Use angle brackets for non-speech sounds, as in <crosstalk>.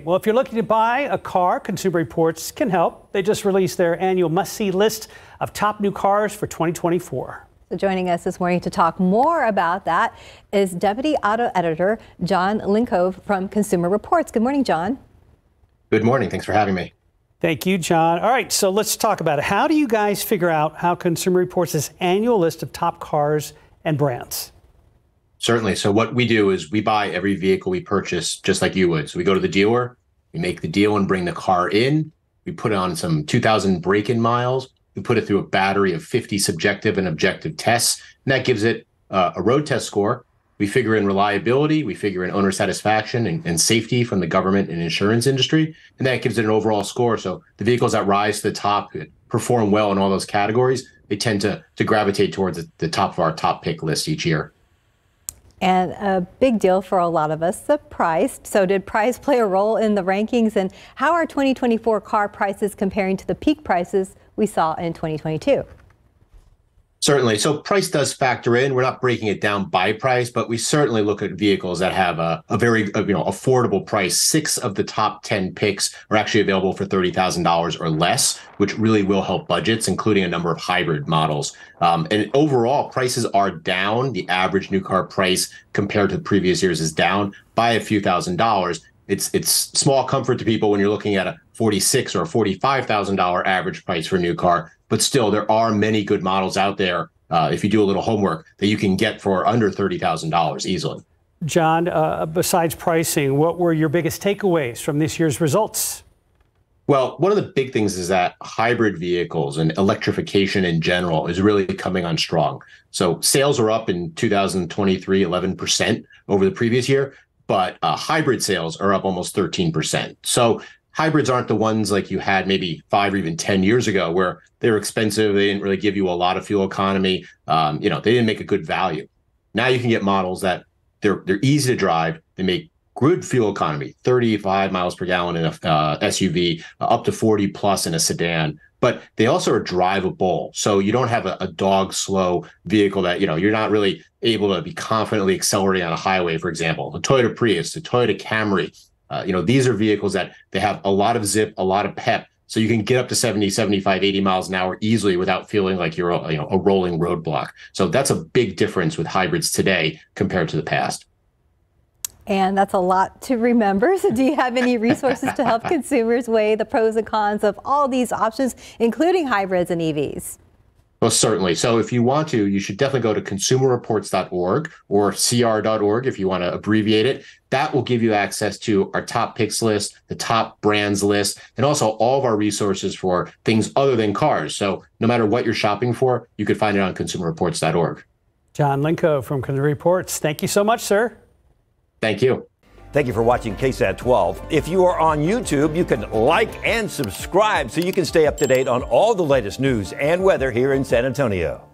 Well, if you're looking to buy a car, Consumer Reports can help. They just released their annual must see list of top new cars for 2024. So joining us this morning to talk more about that is Deputy Auto Editor Jon Linkov from Consumer Reports. Good morning, Jon. Good morning. Thanks for having me. Thank you, Jon. All right, so let's talk about it. How do you guys figure out how Consumer Reports' annual list of top cars and brands? Certainly. So what we do is we buy every vehicle we purchase just like you would. So we go to the dealer, we make the deal and bring the car in. We put on some 2000 break-in miles. We put it through a battery of 50 subjective and objective tests, and that gives it uh, a road test score. We figure in reliability, we figure in owner satisfaction and, and, safety from the government and insurance industry, and that gives it an overall score. So the vehicles that rise to the top perform well in all those categories. They tend to to gravitate towards the, the top of our top pick list each year. And a big deal for a lot of us, the price. So did price play a role in the rankings and how are 2024 car prices comparing to the peak prices we saw in 2022? Certainly. So price does factor in. We're not breaking it down by price, but we certainly look at vehicles that have a, a very you know affordable price. Six of the top 10 picks are actually available for $30,000 or less, which really will help budgets, including a number of hybrid models. Um, and overall, prices are down. The average new car price compared to previous years is down by a few thousand dollars it's it's small comfort to people when you're looking at a forty-six or forty-five thousand dollar average price for a new car. But still, there are many good models out there. Uh, if you do a little homework, that you can get for under thirty thousand dollars easily. Jon, uh, besides pricing, what were your biggest takeaways from this year's results? Well, one of the big things is that hybrid vehicles and electrification in general is really coming on strong. So sales are up in 2023, 11% over the previous year but uh, hybrid sales are up almost 13%. So hybrids aren't the ones like you had maybe five or even 10 years ago where they were expensive. They didn't really give you a lot of fuel economy. Um, you know, they didn't make a good value. Now you can get models that they're, they're easy to drive. They make good fuel economy, 35 miles per gallon in a uh, SUV, uh, up to 40 plus in a sedan but they also are drivable. So you don't have a, a, dog slow vehicle that, you know, you're not really able to be confidently accelerating on a highway, for example. The Toyota Prius, the Toyota Camry, uh, you know, these are vehicles that they have a lot of zip, a lot of pep. So you can get up to 70, 75, 80 miles an hour easily without feeling like you're you know, a rolling roadblock. So that's a big difference with hybrids today compared to the past. And that's a lot to remember. So, do you have any resources to help <laughs> consumers weigh the pros and cons of all these options, including hybrids and EVs? Well, certainly. So, if you want to, you should definitely go to consumerreports.org or cr.org if you want to abbreviate it. That will give you access to our top picks list, the top brands list, and also all of our resources for things other than cars. So, no matter what you're shopping for, you can find it on consumerreports.org. Jon Linkov from Consumer Reports. Thank you so much, sir. Thank you. Thank you for watching KSAT 12. If you are on YouTube, you can like and subscribe so you can stay up to date on all the latest news and weather here in San Antonio.